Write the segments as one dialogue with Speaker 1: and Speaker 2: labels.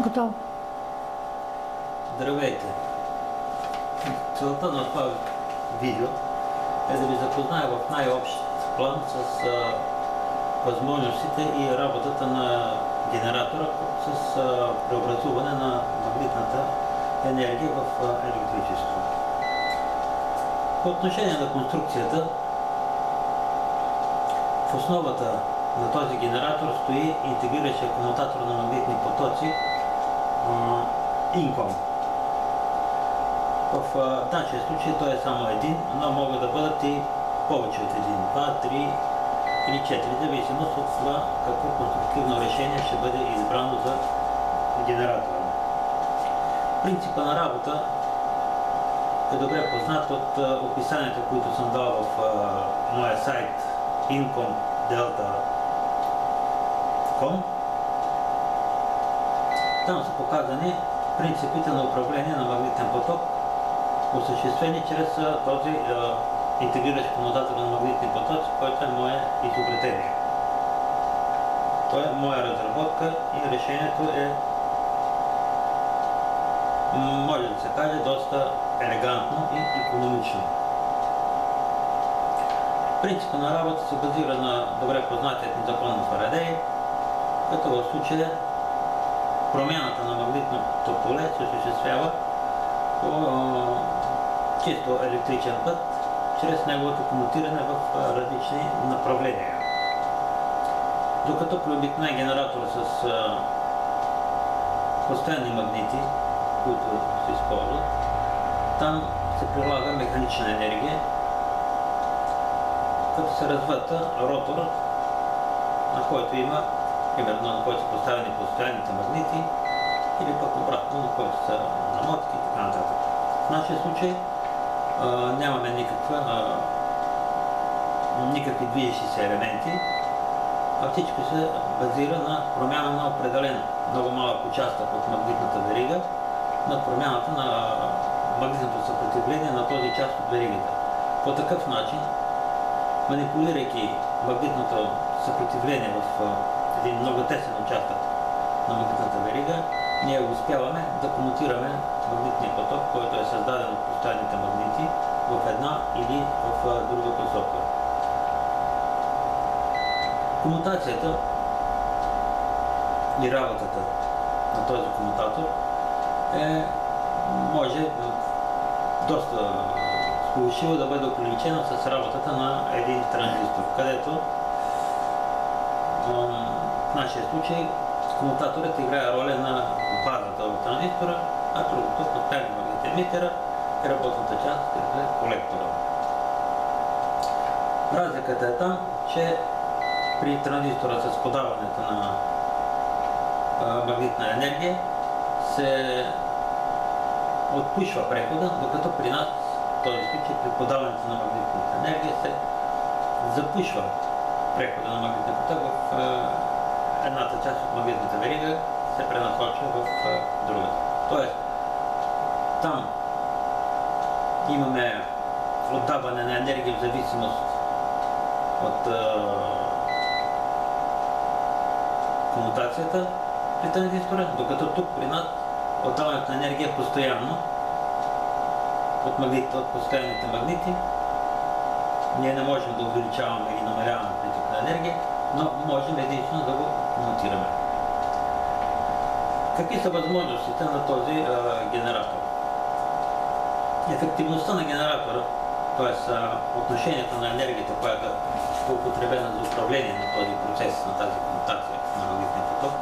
Speaker 1: Готово.
Speaker 2: Здравейте! Целта на това видео е да ви запозная в най-общ план с а, възможностите и работата на генератора с а, преобразуване на магнитната енергия в а, електричество. По отношение на конструкцията, в основата на този генератор стои интегриращ акумулатор на магнитни потоци Incom. В нашия случай той е само един, но могат да бъдат и повече от един, два, три или четири, зависимост от това какво конструктивно решение ще бъде избрано за генератора. Принципа на работа е добре познат от описанията, които съм дал в моя сайт incomdelta.com. Там са показани принципите на управление на магнитен поток, осъществени чрез този е, интегриращ на магнитни потоци, който е мое изобретение. Той е моя разработка и решението е, може да се каже, доста елегантно и економично. Принципа на работа се базира на добре познатият ни закон на Фарадей, като в случая промяната на магнитното поле се осъществява по чисто електричен път, чрез неговото комутиране в различни направления. Докато при обикновен генератор с постоянни магнити, които се използват, там се прилага механична енергия, като се развърта ротор, на който има примерно на който са поставени постоянните магнити или пък обратно, на който са намотки и така нататък. В нашия случай а, нямаме никаква, а, никакви движещи се елементи, а всичко се базира на промяна на определен много малък участък от магнитната верига, на промяната на магнитното съпротивление на този част от веригата. По такъв начин, манипулирайки магнитното съпротивление в един много тесен участък на магнитната верига, ние успяваме да комутираме магнитния поток, който е създаден от постоянните магнити в една или в друга посока. Комутацията и работата на този комутатор е, може доста сполучиво да бъде ограничена с работата на един транзистор, където в нашия случай комутаторът играе роля на базата от транзистора, а другото подпели магнитемитера и работната част е колектора. Разликата е там, че при транзистора с подаването на магнитна енергия се отпушва прехода, докато при нас, в този случай, при подаването на магнитната енергия се запушва прехода на магнитния поток в е, едната част от магнитната верига се пренасочва в другата. Тоест, там имаме отдаване на енергия в зависимост от е, комутацията при транзистора, докато тук при нас отдаването на енергия е постоянно от, магнит, от постоянните магнити ние не можем да увеличаваме или намаляваме приток на енергия, но можем единствено да го комутираме. Какви са възможностите на този а, генератор? Ефективността на генератора, т.е. отношението на енергията, която е употребена за управление на този процес, на тази комутация на магнитния поток,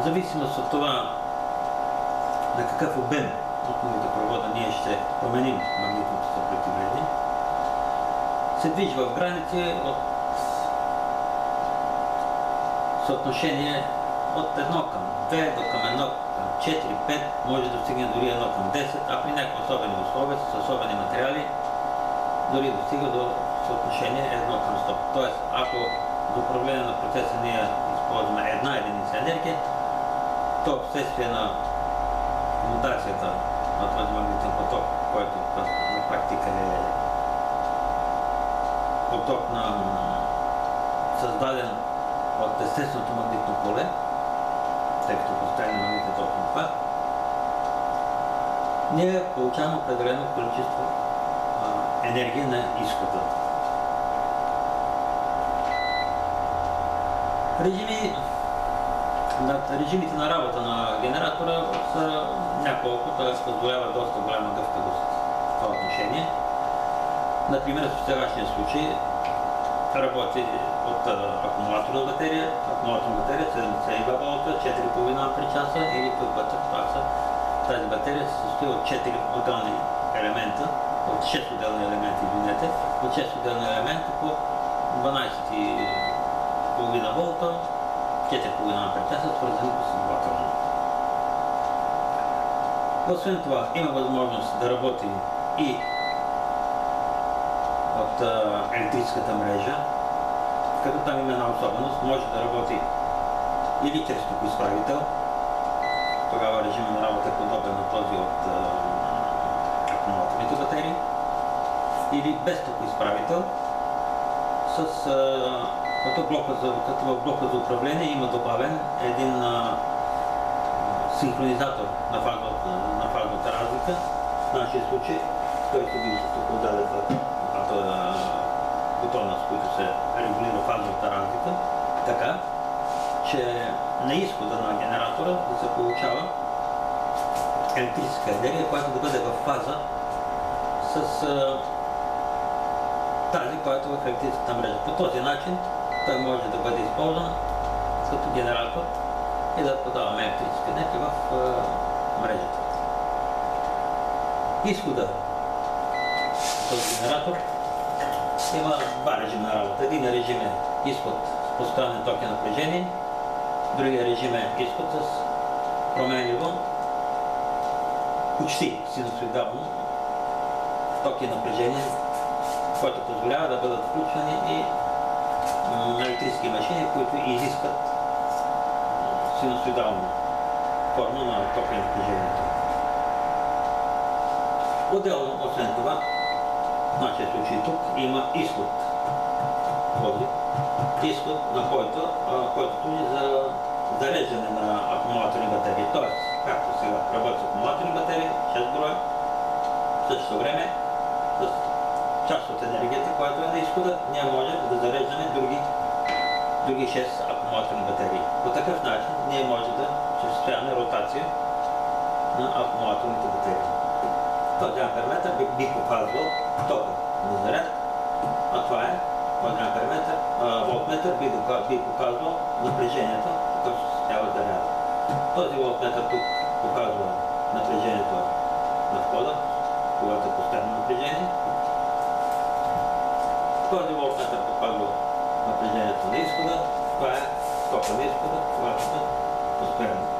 Speaker 2: в зависимост от това на какъв обем от магнитопровода ние ще променим магнитното съпротивление, се движи в граници от съотношение от 1 към 2 до към 1 към 4, 5, може да достигне дори 1 към 10, а при някакви особени условия, с особени материали, дори достига до съотношение 1 към 100. Тоест, ако за управление на процеса ние използваме една единица енергия, то вследствие на комутацията на този магнитен поток, който на практика е поток на създаден от естественото магнитно поле, тъй като поставим магнитен ток на това, ние получаваме определено количество а, енергия на изхода. Режими, на, режимите на работа на генератора са няколко, т.е. позволява доста голяма гъвкавост в това отношение. Например, в сегашния случай работи от акумулаторна батерия, акумулаторна батерия 72 волта, 4,5 ампери часа или пък са. Тази батерия се състои от 4 отделни елемента, от 6 отделни елементи, извинете, от 6 отделни елемента по 12,5 волта, 4,5 ампери часа, свързани последователно. Освен това, има възможност да работи и от електрическата мрежа, като там има една особеност, може да работи или чрез токоизправител, тогава режимът на работа е подобен на този от акумулаторните батерии, или без токоизправител, с, като, блока за, като в блока за управление има добавен един а, синхронизатор на фазовата, на фазовата разлика. В нашия случай той се вижда тук отдаде бутона, с които се регулира фазовата разлика, така, че на изхода на генератора да се получава електрическа енергия, която да бъде в фаза с а, тази, която е в електрическата мрежа. По този начин той може да бъде използван като генератор и да подаваме електрическа енергия в а, мрежата. Изхода този генератор има два режима на работа. Един режим е изход с постоянен ток напрежение, другия режим е изход с променливо, почти синусоидално ток напрежение, което позволява да бъдат включвани и електрически машини, които изискват синусоидална форма на тока и напрежението. Отделно, освен това, в нашия случай тук има изход. Води. Изход, на който, а, който служи за зареждане на акумулаторни батерии. Тоест, както сега работят акумулаторни батерии, 6 броя, в същото време с част от енергията, която е на изхода, ние можем да зареждаме други, други 6 акумулаторни батерии. По такъв начин ние можем да осъществяваме ротация на акумулаторните батерии. Този амперметър би, би показвал тока на заряд, а това е този амперметър, волтметър би, би показвал напрежението, което се става заряда. Този волтметър тук показва напрежението на входа, когато е постоянно напрежение. Този волтметър показва напрежението на изхода, това е тока на изхода, когато е постоянно.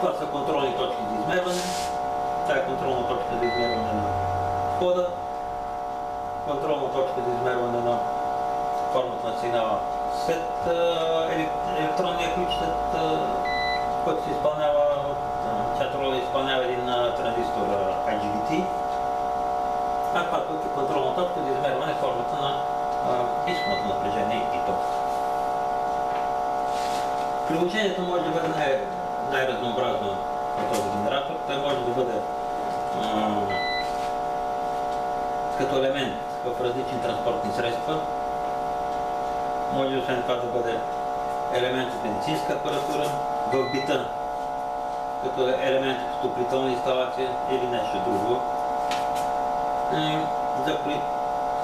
Speaker 2: Това са контролни точки за измерване. Това е контролна точка за измерване на входа. Контролна точка за измерване на формата на сигнала след електронния ключ, след който се изпълнява, чиято роля изпълнява един транзистор IGBT. А това тук е контролна точка за измерване формата на изходното напрежение и ток. Приложението може да бъде най-разнообразно на този генератор. Той може да бъде като елемент в различни транспортни средства. Може освен това да бъде елемент от медицинска апаратура, в бита, като елемент от отоплителна инсталация или нещо друго. За,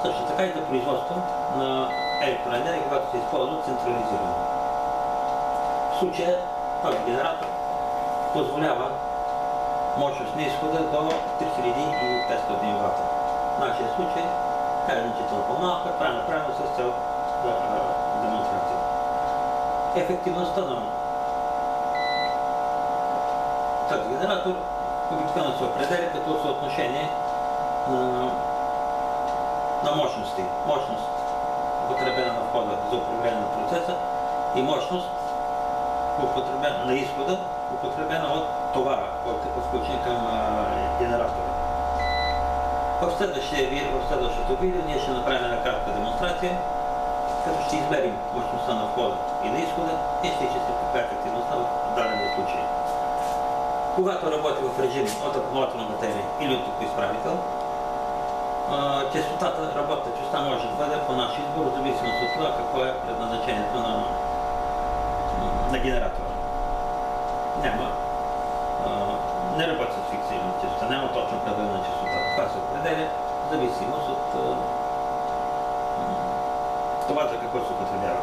Speaker 2: също така и за производство на електроенергия, когато се използва централизирано. В случая този генератор позволява мощност на изхода до 3500 вата. В нашия случай тя е по-малка, това е направено с цел за а, демонстрация. Ефективността на този генератор обикновено се определя като съотношение на, на мощности. Мощност употребена на входа за управление на процеса и мощност употребена на изхода, употребена от товара, който е подключен към генератора. В следващия видео, в следващото видео ние ще направим една кратка демонстрация като ще измерим мощността на входа и на изхода и ще изчислим каква ефективността в дадения случай. Когато работи в режим от акумулаторна батерия или от изправител, частотата, работната частота може да бъде по наш избор, в зависимост от това какво е предназначението на, на генератора. Няма не работи с частота, няма точно определена частота. Това се определя в зависимост от това за какво се употребява.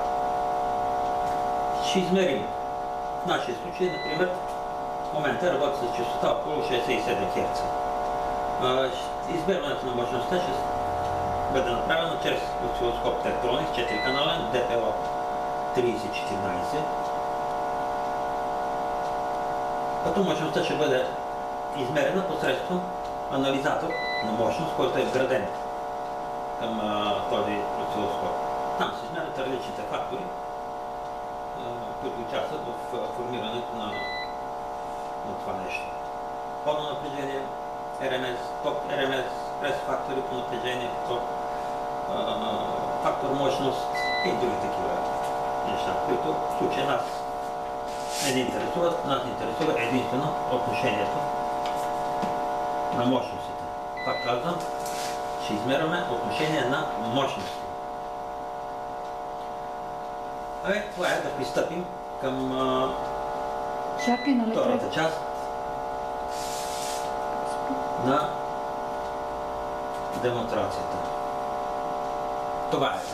Speaker 2: Ще измерим в нашия случай, например, в момента работи с частота около 67 Хц. Измерването на мощността ще бъде направено чрез осцилоскоп Tektronix 4 канален DPO 3014 като мощността ще бъде измерена посредством анализатор на мощност, който е вграден към а, този осцилоскоп. Там се измерят различните фактори, а, които участват в формирането на, на това нещо. Подно напрежение, РМС, ток РМС, прес фактори по напрежение, ток, а, фактор мощност и други такива неща, които в случая нас не ни интересуват, нас интересува единствено отношението на мощностите. Пак казвам, ще измерваме отношение на мощности. Абе, това е да пристъпим към а,
Speaker 1: Чакай, нали
Speaker 2: втората част на демонстрацията. Това е.